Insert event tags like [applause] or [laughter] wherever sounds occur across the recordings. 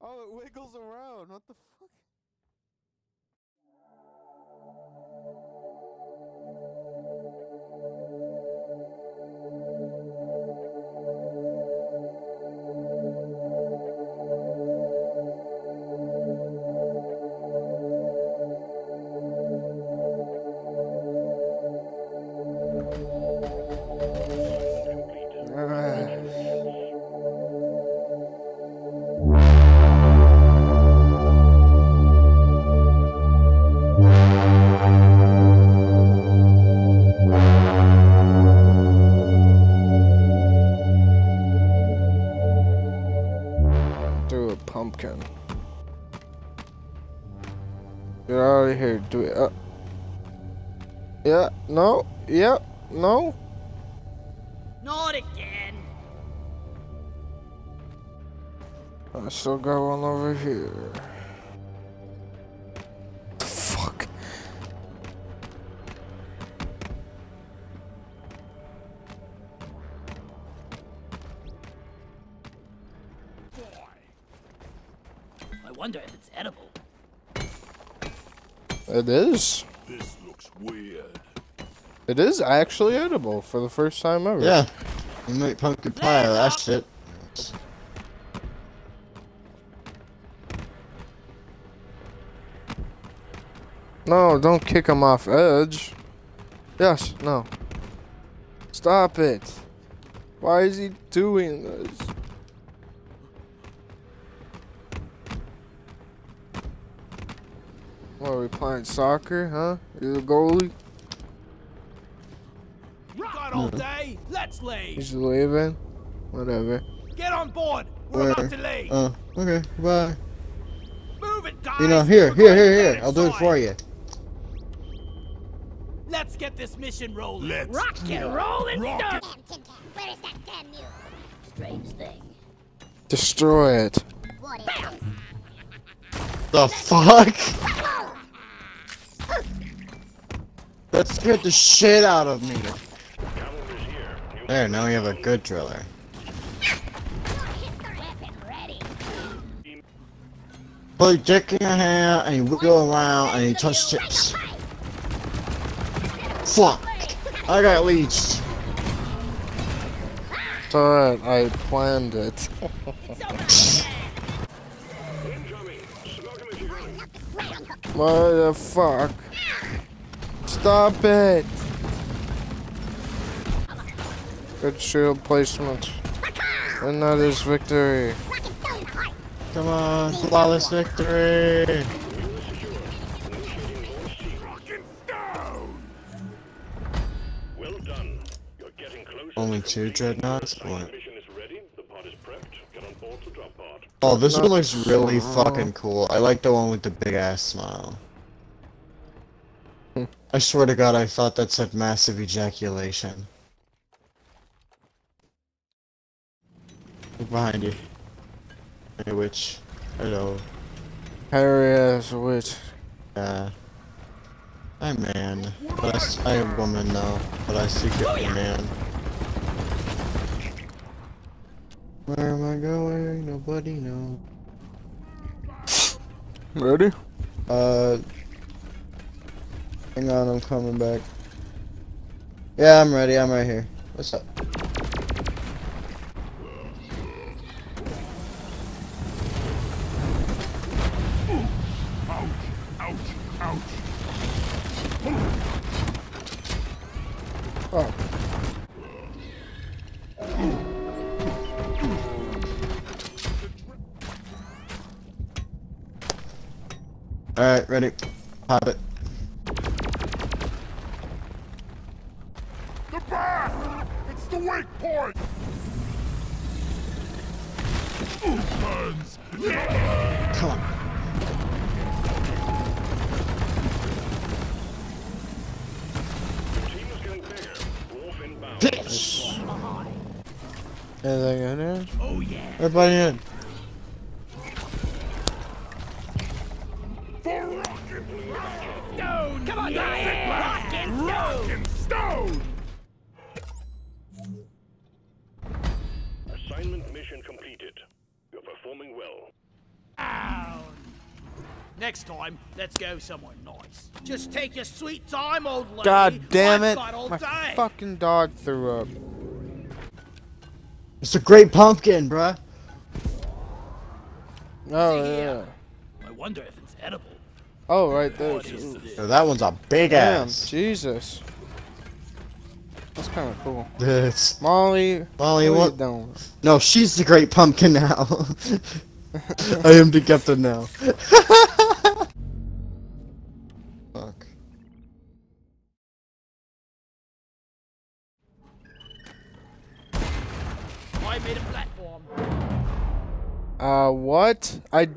Oh, it wiggles around. What the fuck? No. Yeah. No. Not again. I still got one over here. Fuck. I wonder if it's edible. It is. This looks weird. It is actually edible for the first time ever. Yeah. You make pumpkin pie out of that shit. No, don't kick him off edge. Yes, no. Stop it. Why is he doing this? What, are we playing soccer, huh? You the goalie? Got all day. Let's leave. He's leaving? Whatever. Get on board. We're Where? about to leave. Oh, okay, bye. Move it, guys. You know, here, We're here, here, here. I'll do it for you. Let's get this mission rolling. Let's Rock and roll and Rock start. Damn, Tin Can, where is that damn mule? Strange thing. Destroy it. What is this? The fuck? That scared the shit out of me. There, now we have a good driller. Weapon ready. Put your dick in your hand and you wiggle around and you touch tips. Fuck! I got leeched. It's alright, I planned it. [laughs] what the fuck? Stop it! Good shield placement. And that is victory. Come on, flawless victory! Well done. You're getting closer. Only two dreadnoughts? What? Mission is ready. The pod is prepped. Get on board the drop pod. Oh, this one looks really fucking cool. I like the one with the big ass smile. Hmm. I swear to god, I thought that said massive ejaculation. Behind you. Hey, witch. Hello. Harry ass witch. Uh, I'm man, but I, I am woman now, but I secretly man. Where am I going? Nobody knows. Ready? Uh, hang on, I'm coming back. Yeah, I'm ready. I'm right here. What's up? Oh. Alright, ready. Pop it. Bitch! Anything in there? Oh yeah. Everybody in. Next time, let's go somewhere nice. Just take your sweet time, old lady. God damn it! My day. fucking dog threw up. It's a great pumpkin, bruh. Oh See yeah. here. I wonder if it's edible. Oh right there. What is Yo, that one's a big Damn, ass. Jesus. That's kind of cool. It's Molly, Molly, what are you what? doing? No, she's the great pumpkin now. [laughs] I am the captain now. [laughs] Uh, what? I,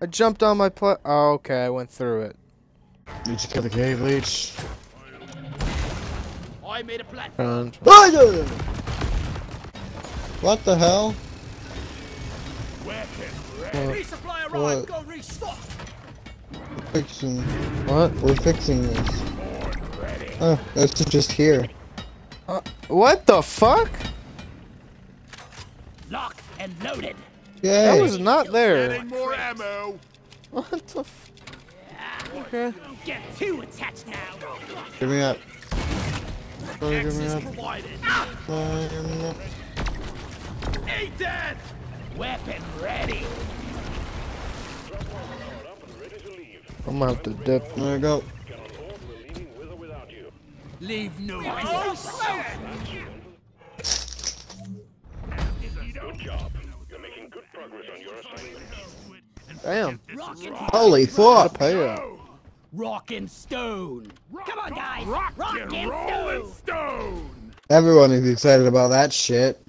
I jumped on my pla- Oh, okay, I went through it. Did you kill the cave leech? I made a platform. And [laughs] What the hell? Resupply arrived. What? Go restock. Fixing. what? We're fixing this. Oh, that's just here. What the fuck? Locked and loaded. That was not there. more ammo. What the? F okay. Don't get too attached now. Give me up. Oh, give me up. provided. Oh, give me up. Eat that. Weapon ready. Powered up and ready to leave. I'm gonna have to dip. There we go. Leave no. board, Damn. Holy fuck! Payout. Rock and stone. Come on, guys. Rock, and stone. Everyone is excited about that shit.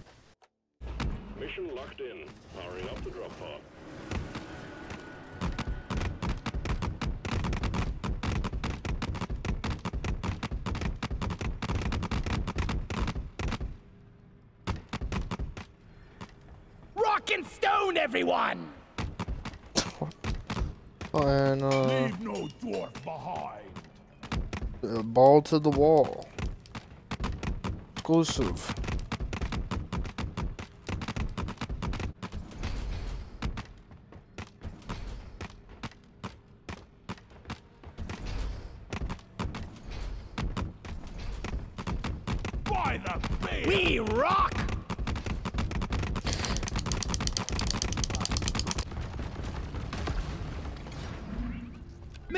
Mission locked in. Powering up the drop pod. Rock and everyone. And uh, no dwarf behind. uh, ball to the wall. Exclusive.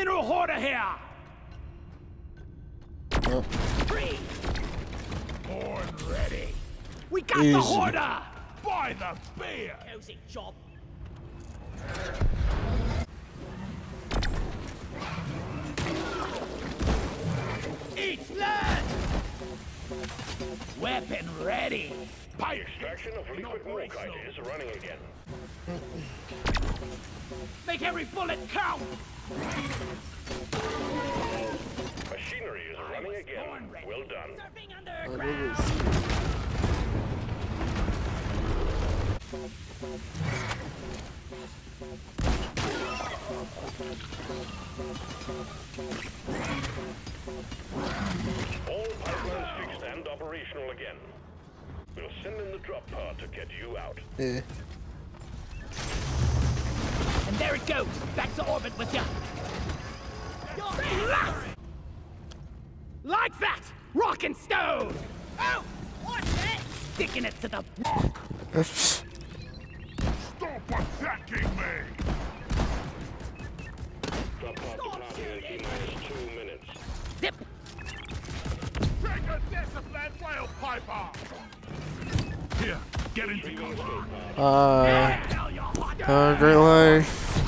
Mineral hoarder here. Free. Born ready. We got the Easy. hoarder. By the bear. Cozy job. Eat that. Weapon ready. Extraction of liquid morkite is running again. Make every bullet count. Machinery is running again. Well done. Surfing underground. All pipelines fixed and operational again. We'll send in the drop pod to get you out. Yeah. And there it goes. Back to orbit with you! Like that. Rock and stone. Oh, what's that? Sticking it to the. Stop attacking me. Drop pod departing in two minutes. Zip. Take a disciplined whale piper. Uh, uh, great life.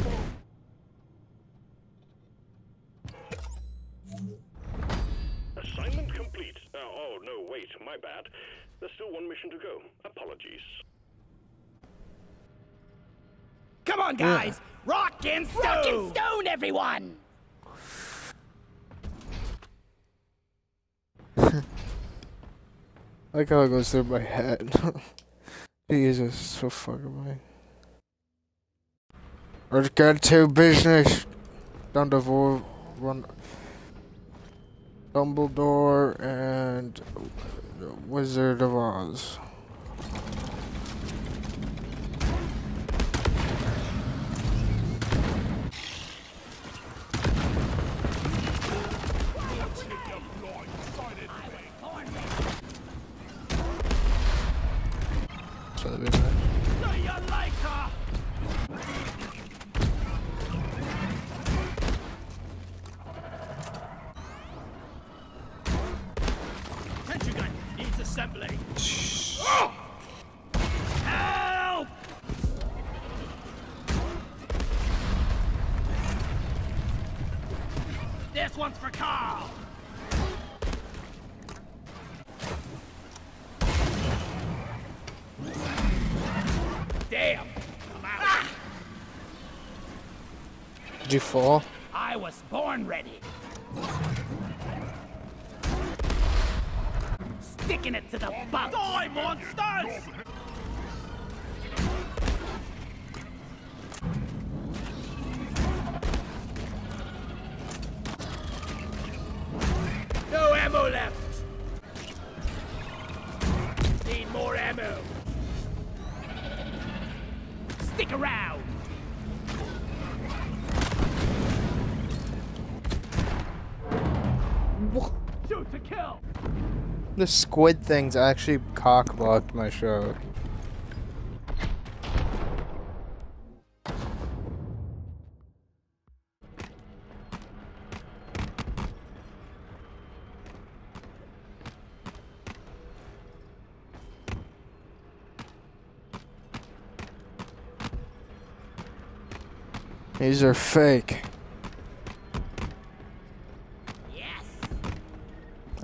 Like how it goes through my head. [laughs] Jesus, so fucking me. Let's get to business. Dumbledore, run. Dumbledore and Wizard of Oz. This one's for Carl. Damn. I'm. Ah! Did you fall? I was born ready. Sticking it to the butt. Die, monsters! The squid things actually cock blocked my shot. These are fake.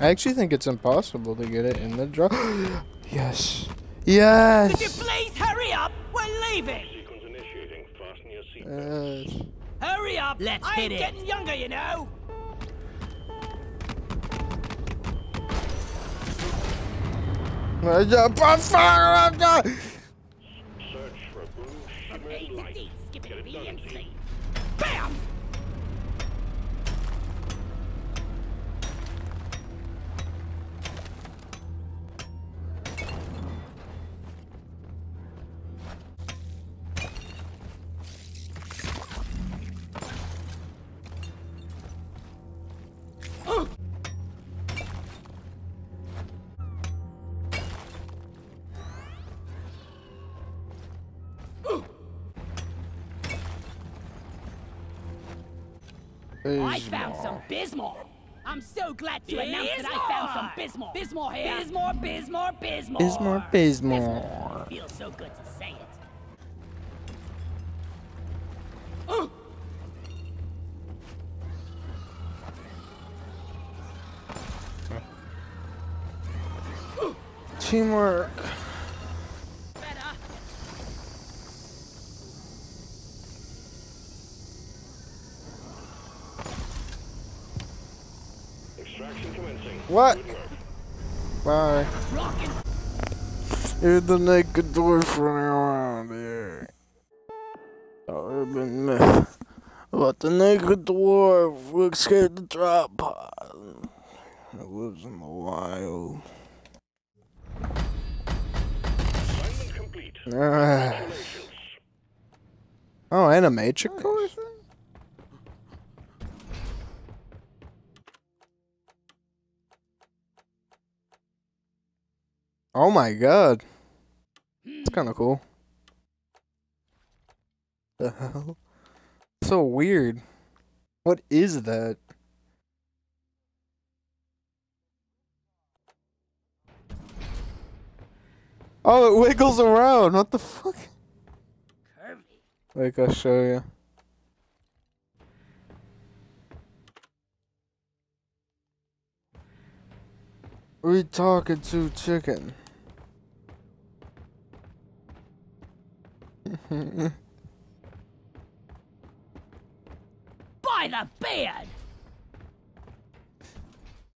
I actually think it's impossible to get it in the draw. [gasps] yes. Could you Yes. please hurry up? We're leaving. Sequence initiating. Fasten your seatbelts. Yes. Hurry up. Let's I hit ain't it. getting younger, you know. Search for blue A shimmering to light. D, skip Get it, it B done, and team. C. Bam! I found some Bismor. I'm so glad to announce that I found some Bismor. Bismor here. Bismor, Bismor, Bismor. Bismor, Bismor. Feels so good to say it. Oh! Teamwork. What? Good work. Bye. Rockin'. You're the naked dwarf running around here. Urban myth about the naked dwarf who escaped the drop pod. It lives in the wild. Assignment complete. Ah. Oh, and a matrix core Oh my god. It's hmm. kind of cool. The hell? So weird. What is that? Oh, it wiggles around. What the fuck? Like, I'll show you. We talking to chicken. [laughs] By the beard!